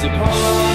department.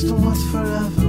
Just and what's forever.